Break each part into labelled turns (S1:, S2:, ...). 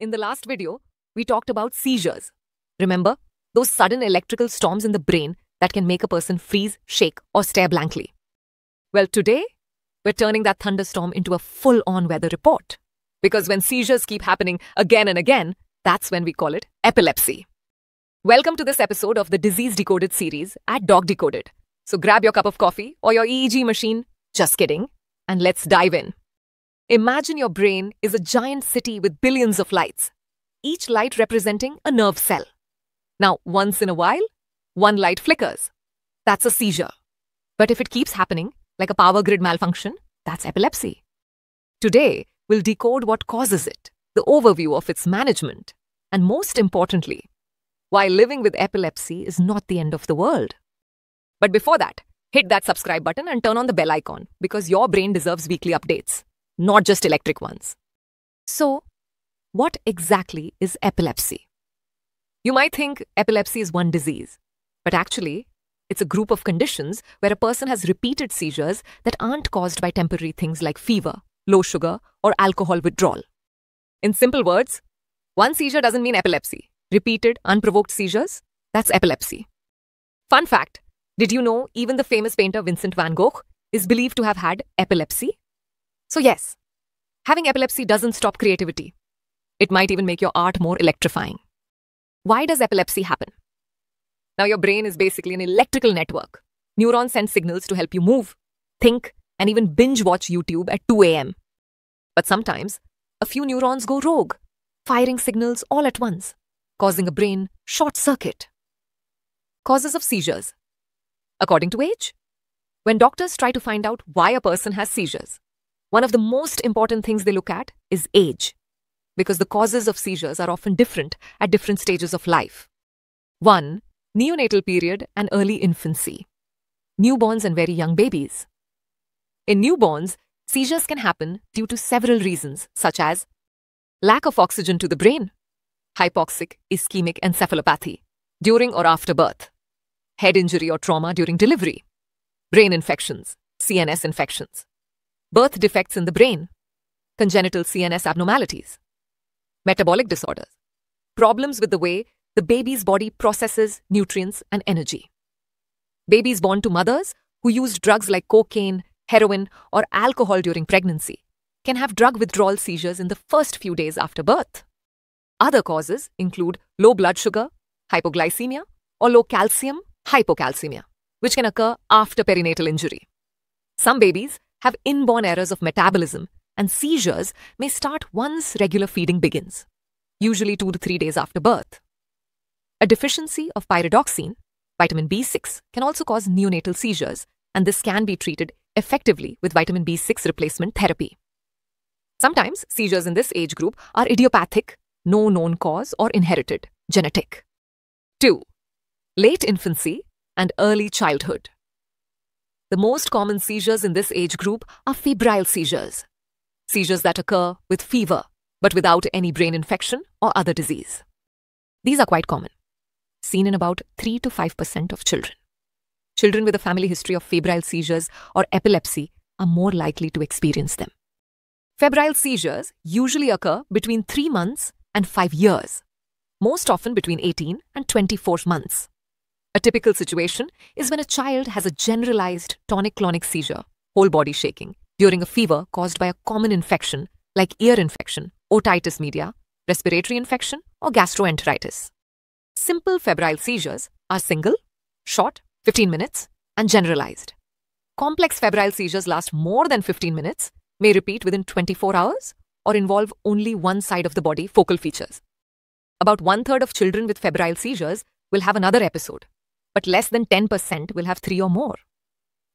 S1: In the last video, we talked about seizures. Remember? Those sudden electrical storms in the brain that can make a person freeze, shake, or stare blankly. Well, today, we're turning that thunderstorm into a full on weather report. Because when seizures keep happening again and again, that's when we call it epilepsy. Welcome to this episode of the Disease Decoded series at Doc Decoded. So grab your cup of coffee or your EEG machine, just kidding, and let's dive in. Imagine your brain is a giant city with billions of lights, each light representing a nerve cell. Now, once in a while, one light flickers. That's a seizure. But if it keeps happening, like a power grid malfunction, that's epilepsy. Today, we'll decode what causes it, the overview of its management, and most importantly, why living with epilepsy is not the end of the world. But before that, hit that subscribe button and turn on the bell icon because your brain deserves weekly updates not just electric ones. So, what exactly is epilepsy? You might think epilepsy is one disease, but actually, it's a group of conditions where a person has repeated seizures that aren't caused by temporary things like fever, low sugar, or alcohol withdrawal. In simple words, one seizure doesn't mean epilepsy. Repeated, unprovoked seizures, that's epilepsy. Fun fact did you know even the famous painter Vincent van Gogh is believed to have had epilepsy? So, yes, having epilepsy doesn't stop creativity. It might even make your art more electrifying. Why does epilepsy happen? Now, your brain is basically an electrical network. Neurons send signals to help you move, think, and even binge watch YouTube at 2 a.m. But sometimes, a few neurons go rogue, firing signals all at once, causing a brain short circuit. Causes of seizures. According to age, when doctors try to find out why a person has seizures, one of the most important things they look at is age, because the causes of seizures are often different at different stages of life. 1. Neonatal period and early infancy. Newborns and very young babies. In newborns, seizures can happen due to several reasons, such as lack of oxygen to the brain, hypoxic ischemic encephalopathy during or after birth, head injury or trauma during delivery, brain infections, CNS infections, birth defects in the brain, congenital CNS abnormalities, metabolic disorders, problems with the way the baby's body processes nutrients and energy. Babies born to mothers who used drugs like cocaine, heroin, or alcohol during pregnancy can have drug withdrawal seizures in the first few days after birth. Other causes include low blood sugar, hypoglycemia, or low calcium, hypocalcemia, which can occur after perinatal injury. Some babies have inborn errors of metabolism, and seizures may start once regular feeding begins, usually two to three days after birth. A deficiency of pyridoxine, vitamin B6, can also cause neonatal seizures, and this can be treated effectively with vitamin B6 replacement therapy. Sometimes seizures in this age group are idiopathic, no known cause, or inherited, genetic. 2. Late infancy and early childhood. The most common seizures in this age group are febrile seizures, seizures that occur with fever but without any brain infection or other disease. These are quite common, seen in about 3 to 5% of children. Children with a family history of febrile seizures or epilepsy are more likely to experience them. Febrile seizures usually occur between 3 months and 5 years, most often between 18 and 24 months. A typical situation is when a child has a generalized tonic clonic seizure, whole body shaking, during a fever caused by a common infection like ear infection, otitis media, respiratory infection, or gastroenteritis. Simple febrile seizures are single, short, 15 minutes, and generalized. Complex febrile seizures last more than 15 minutes, may repeat within 24 hours, or involve only one side of the body focal features. About one third of children with febrile seizures will have another episode, but less than 10% will have three or more.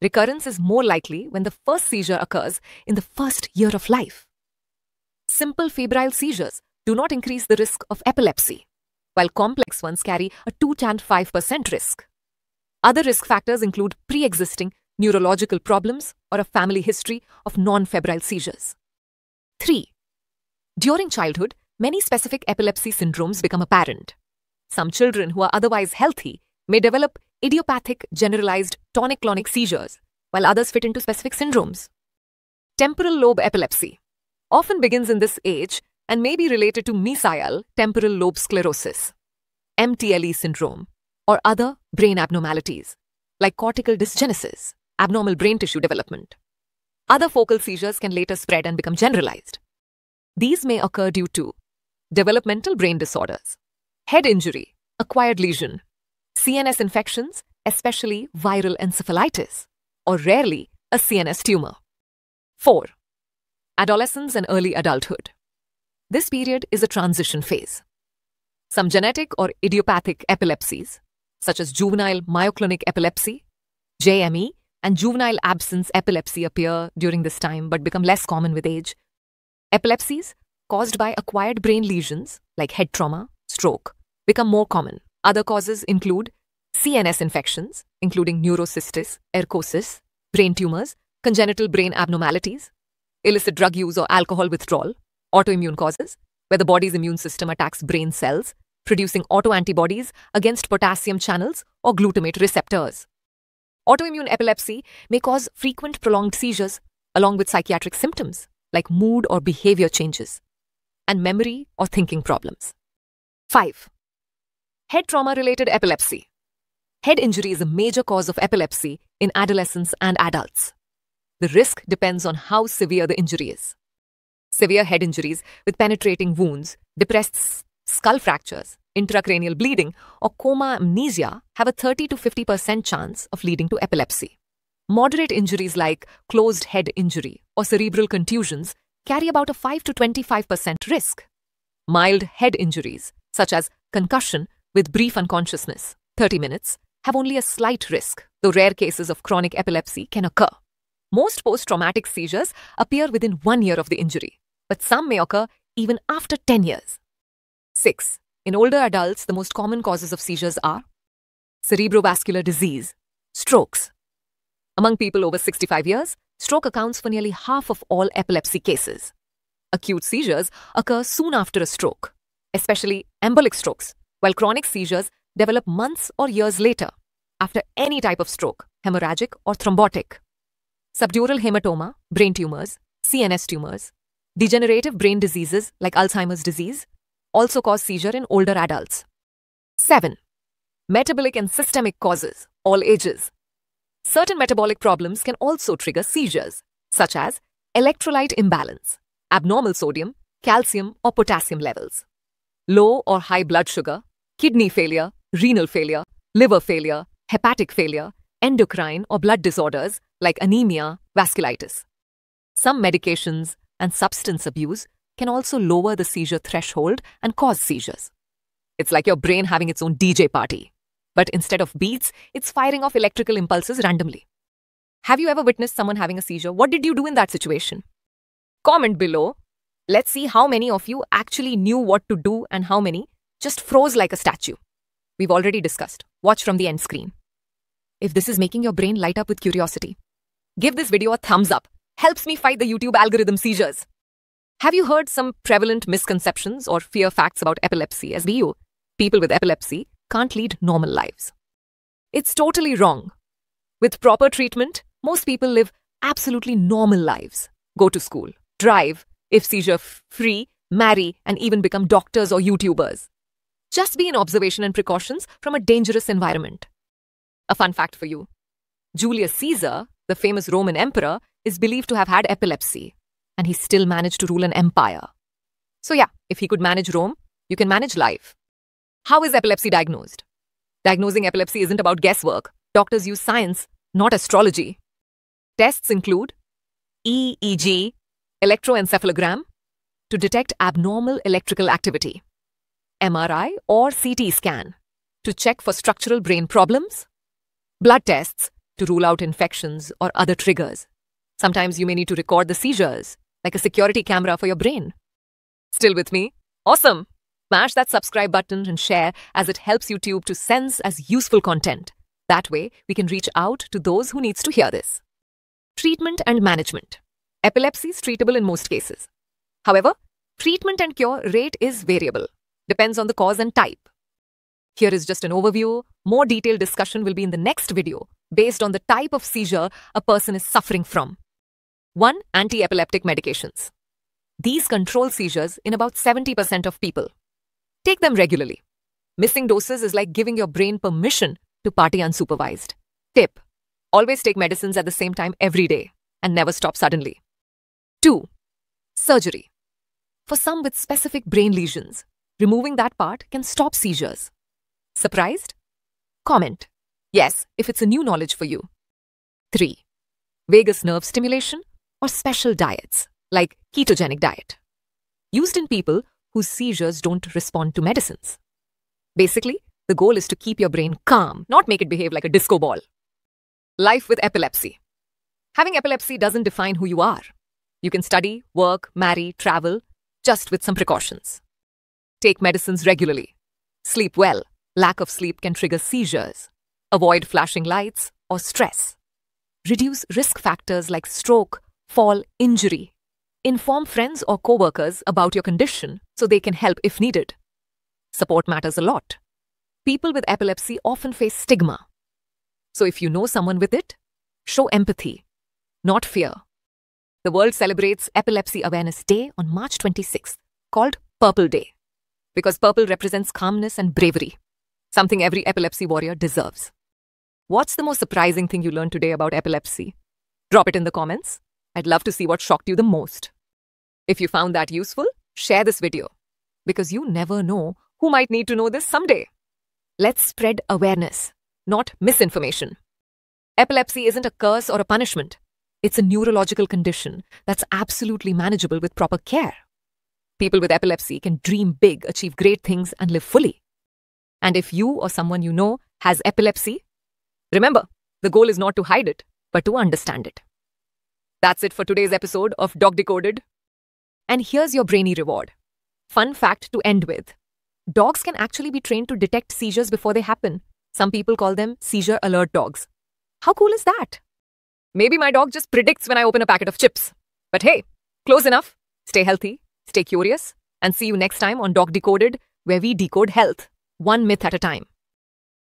S1: Recurrence is more likely when the first seizure occurs in the first year of life. Simple febrile seizures do not increase the risk of epilepsy, while complex ones carry a 2 to 5% risk. Other risk factors include pre existing neurological problems or a family history of non febrile seizures. 3. During childhood, many specific epilepsy syndromes become apparent. Some children who are otherwise healthy may develop idiopathic generalized tonic clonic seizures, while others fit into specific syndromes. Temporal lobe epilepsy often begins in this age and may be related to mesial temporal lobe sclerosis, MTLE syndrome, or other brain abnormalities like cortical dysgenesis, abnormal brain tissue development. Other focal seizures can later spread and become generalized. These may occur due to developmental brain disorders, head injury, acquired lesion, CNS infections, especially viral encephalitis, or rarely a CNS tumor. 4. Adolescence and early adulthood. This period is a transition phase. Some genetic or idiopathic epilepsies, such as juvenile myoclonic epilepsy, JME, and juvenile absence epilepsy appear during this time but become less common with age. Epilepsies caused by acquired brain lesions like head trauma, stroke, become more common. Other causes include CNS infections, including neurocystis, ercosis, brain tumors, congenital brain abnormalities, illicit drug use or alcohol withdrawal, autoimmune causes, where the body's immune system attacks brain cells, producing autoantibodies against potassium channels or glutamate receptors. Autoimmune epilepsy may cause frequent prolonged seizures along with psychiatric symptoms like mood or behavior changes and memory or thinking problems. 5. Head trauma related epilepsy. Head injury is a major cause of epilepsy in adolescents and adults. The risk depends on how severe the injury is. Severe head injuries with penetrating wounds, depressed skull fractures, intracranial bleeding, or coma amnesia have a 30 to 50% chance of leading to epilepsy. Moderate injuries like closed head injury or cerebral contusions carry about a 5 to 25% risk. Mild head injuries, such as concussion with brief unconsciousness, 30 minutes, have only a slight risk, though rare cases of chronic epilepsy can occur. Most post traumatic seizures appear within one year of the injury, but some may occur even after 10 years. 6. In older adults, the most common causes of seizures are cerebrovascular disease, strokes. Among people over 65 years, stroke accounts for nearly half of all epilepsy cases. Acute seizures occur soon after a stroke, especially embolic strokes, while chronic seizures develop months or years later after any type of stroke, hemorrhagic or thrombotic. Subdural hematoma, brain tumors, CNS tumors, degenerative brain diseases like Alzheimer's disease, also cause seizure in older adults. 7. Metabolic and systemic causes, all ages. Certain metabolic problems can also trigger seizures, such as electrolyte imbalance, abnormal sodium, calcium, or potassium levels, low or high blood sugar, kidney failure, renal failure, liver failure, hepatic failure, endocrine or blood disorders like anemia, vasculitis. Some medications and substance abuse can also lower the seizure threshold and cause seizures. It's like your brain having its own DJ party. But instead of beats, it's firing off electrical impulses randomly. Have you ever witnessed someone having a seizure? What did you do in that situation? Comment below. Let's see how many of you actually knew what to do and how many just froze like a statue. We've already discussed. Watch from the end screen. If this is making your brain light up with curiosity, give this video a thumbs up. Helps me fight the YouTube algorithm seizures. Have you heard some prevalent misconceptions or fear facts about epilepsy as you? People with epilepsy can't lead normal lives. It's totally wrong. With proper treatment, most people live absolutely normal lives. Go to school, drive, if seizure free, marry, and even become doctors or YouTubers. Just be in observation and precautions from a dangerous environment. A fun fact for you Julius Caesar, the famous Roman emperor, is believed to have had epilepsy and he still managed to rule an empire. So, yeah, if he could manage Rome, you can manage life. How is epilepsy diagnosed? Diagnosing epilepsy isn't about guesswork. Doctors use science, not astrology. Tests include EEG, electroencephalogram, to detect abnormal electrical activity, MRI or CT scan, to check for structural brain problems, blood tests, to rule out infections or other triggers. Sometimes you may need to record the seizures like a security camera for your brain. Still with me? Awesome! Smash that subscribe button and share as it helps YouTube to sense as useful content. That way, we can reach out to those who needs to hear this. Treatment and management. Epilepsy is treatable in most cases. However, treatment and cure rate is variable, depends on the cause and type. Here is just an overview. More detailed discussion will be in the next video based on the type of seizure a person is suffering from. 1. Anti-epileptic medications. These control seizures in about 70% of people. Take them regularly. Missing doses is like giving your brain permission to party unsupervised. Tip Always take medicines at the same time every day and never stop suddenly. 2. Surgery. For some with specific brain lesions, removing that part can stop seizures. Surprised? Comment. Yes, if it's a new knowledge for you. 3. Vagus nerve stimulation or special diets like ketogenic diet. Used in people whose seizures don't respond to medicines. Basically, the goal is to keep your brain calm, not make it behave like a disco ball. Life with epilepsy. Having epilepsy doesn't define who you are. You can study, work, marry, travel, just with some precautions. Take medicines regularly. Sleep well. Lack of sleep can trigger seizures. Avoid flashing lights or stress. Reduce risk factors like stroke, fall, injury. Inform friends or coworkers about your condition so they can help if needed. Support matters a lot. People with epilepsy often face stigma so if you know someone with it, show empathy, not fear. The world celebrates Epilepsy Awareness Day on March 26th, called Purple Day, because purple represents calmness and bravery, something every epilepsy warrior deserves. What's the most surprising thing you learned today about epilepsy? Drop it in the comments. I'd love to see what shocked you the most. If you found that useful, share this video, because you never know who might need to know this someday. Let's spread awareness not misinformation. Epilepsy isn't a curse or a punishment. It's a neurological condition that's absolutely manageable with proper care. People with epilepsy can dream big, achieve great things, and live fully. And if you or someone you know has epilepsy, remember, the goal is not to hide it, but to understand it. That's it for today's episode of Doc Decoded. And here's your brainy reward. Fun fact to end with. Dogs can actually be trained to detect seizures before they happen some people call them seizure alert dogs. How cool is that? Maybe my dog just predicts when I open a packet of chips. But hey, close enough. Stay healthy, stay curious, and see you next time on Doc Decoded, where we decode health, one myth at a time.